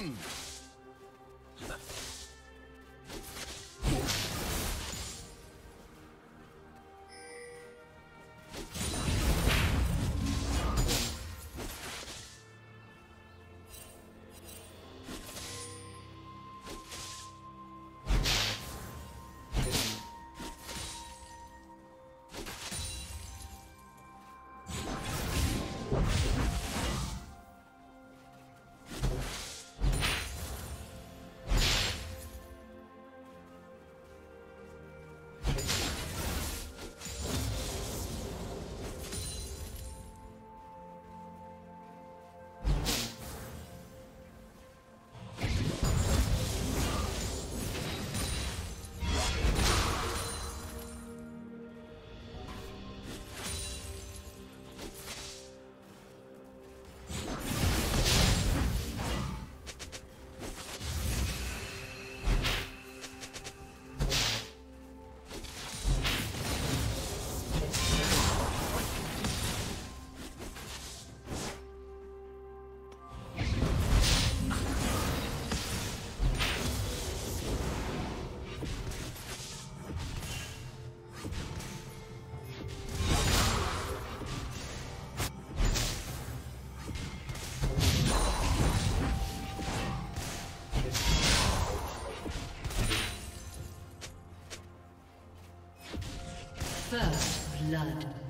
Hmm. First blood.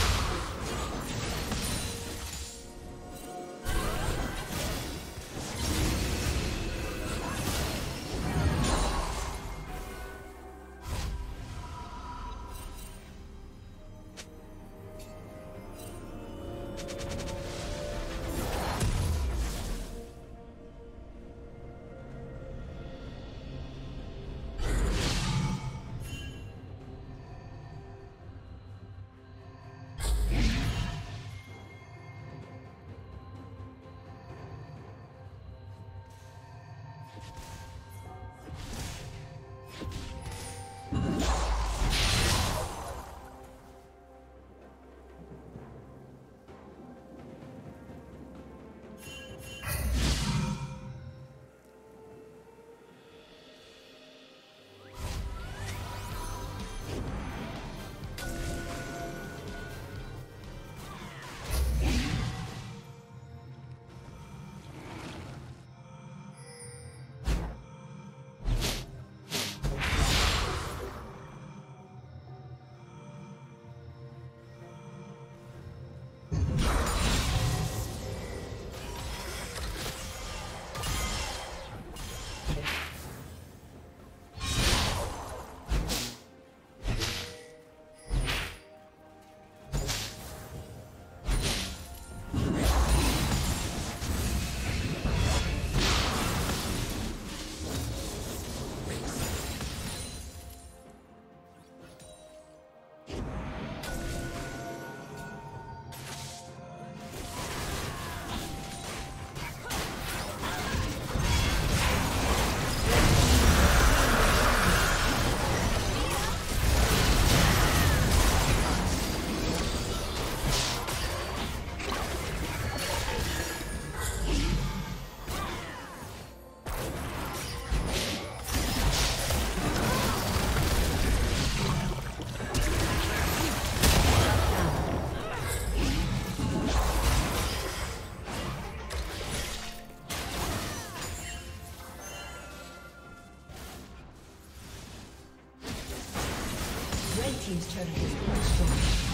Destroyed.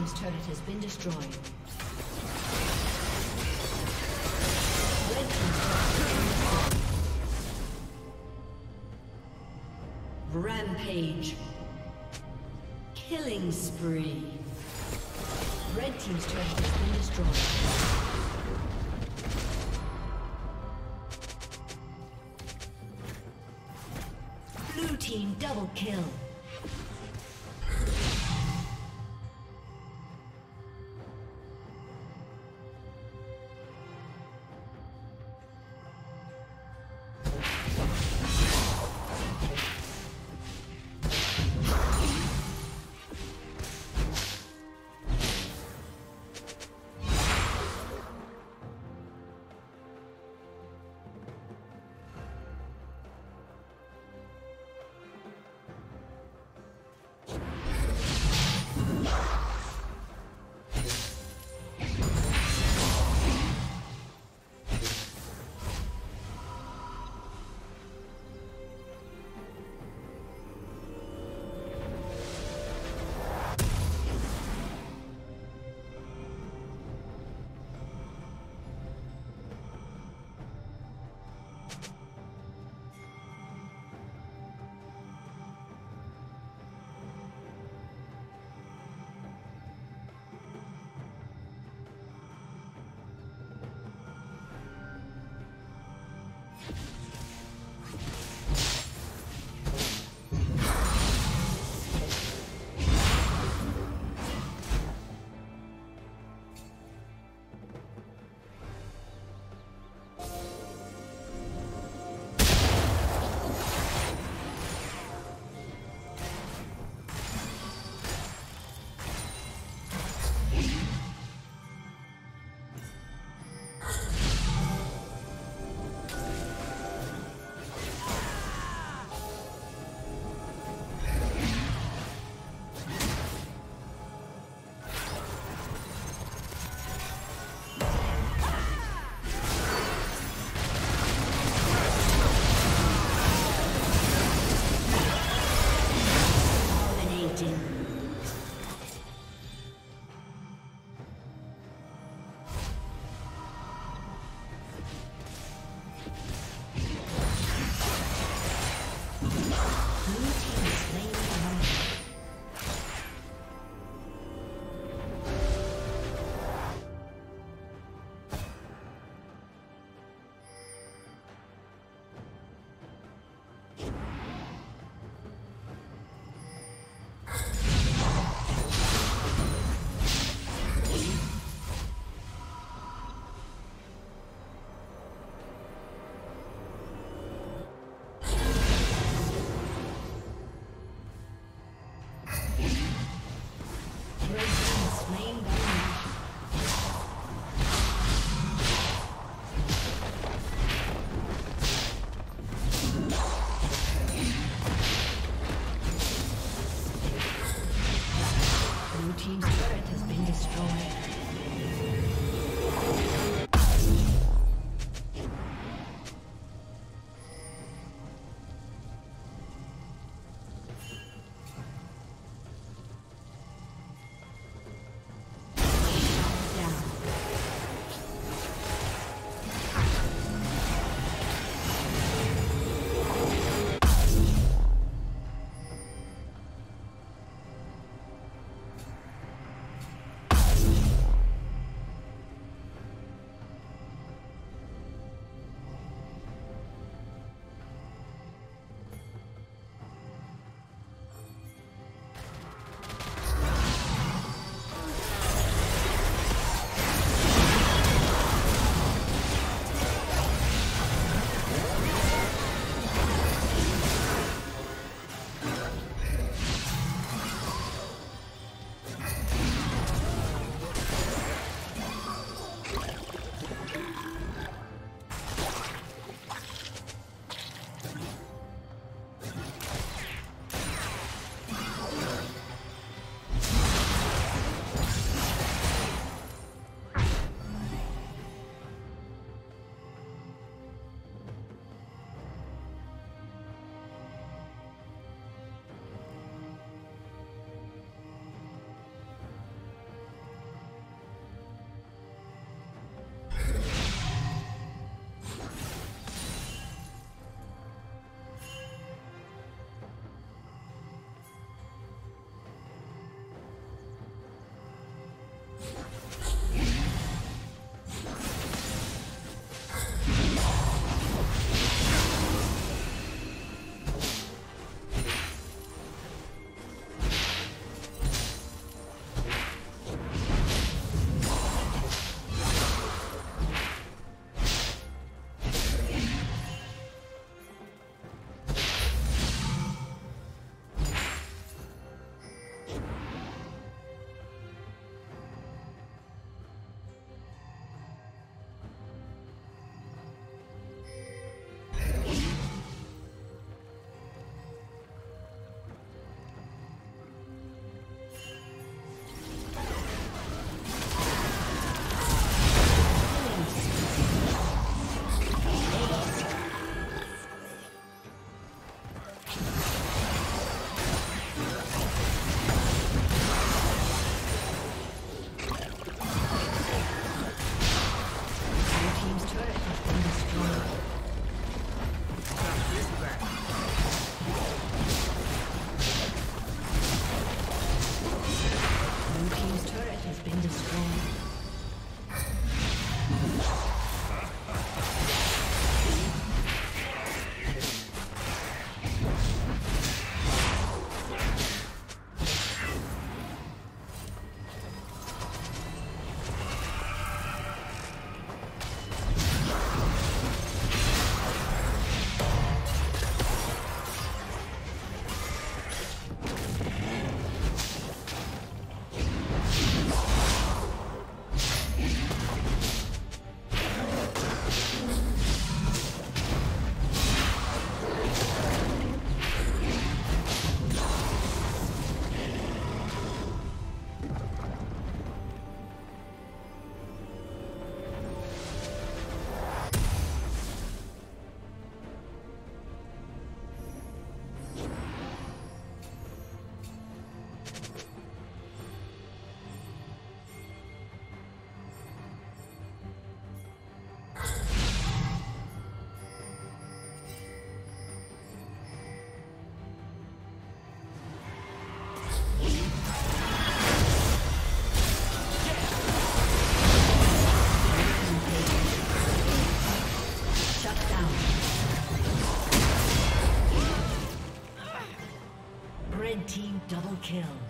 team's turret has been destroyed. Red team's turret has been destroyed. Rampage. Killing spree. Red team's turret has been destroyed. Blue team double kill. kill.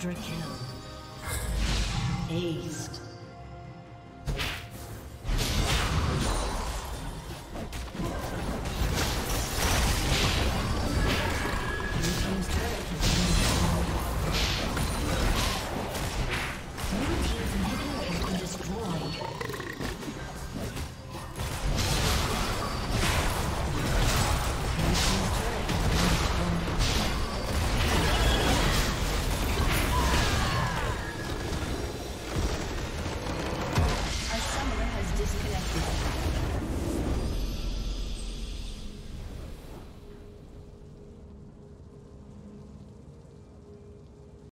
Quadra kill. Aced.